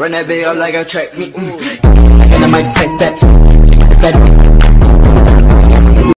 Run that video up like a track meet. Mm. And I might take that. That